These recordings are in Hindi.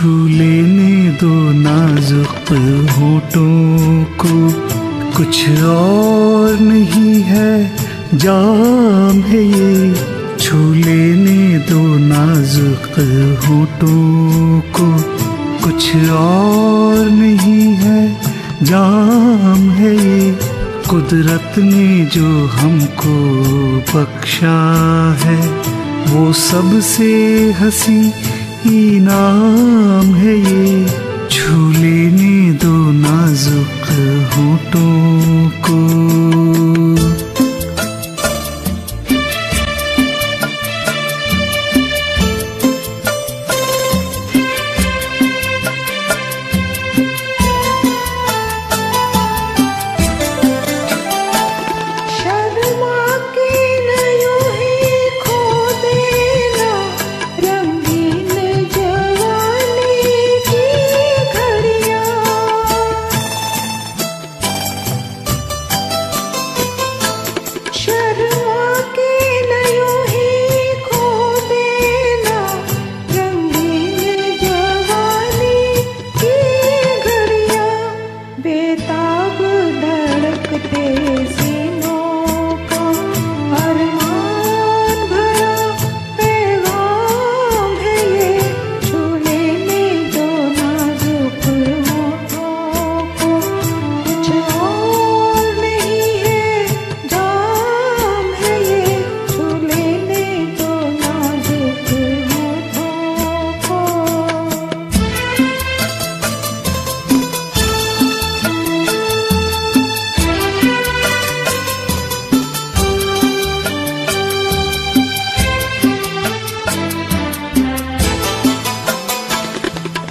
छू लेने दो नाजुक होठों को। कुछ और नहीं है, जाम है ये। छू लेने दो नाजुक होठों को। कुछ और नहीं है, जाम है ये। कुदरत ने जो हमको बख्शा है, वो सबसे हसी इनाम है ये। छू लेने दो नाजुक होठों को।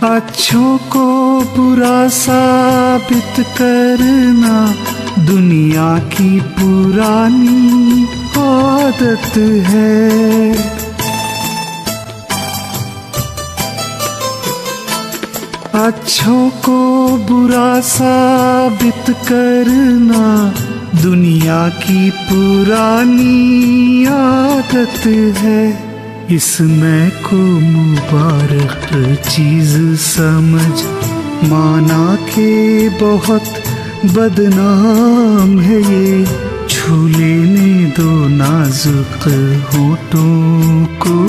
अच्छों को बुरा साबित करना, दुनिया की पुरानी आदत है। अच्छों को बुरा साबित करना, दुनिया की पुरानी आदत है। इसमें को मुबारक चीज़ समझ। माना के बहुत बदनाम है ये। छू लेने दो नाजुक होठों को।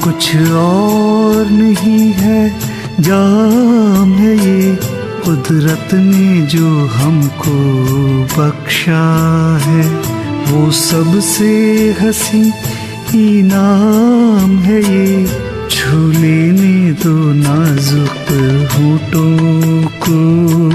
कुछ और नहीं है, जाम है ये। कुदरत ने जो हमको बख्शा है, वो सबसे हसी इनाम है ये। छू लेने दो नाजुक होटों को।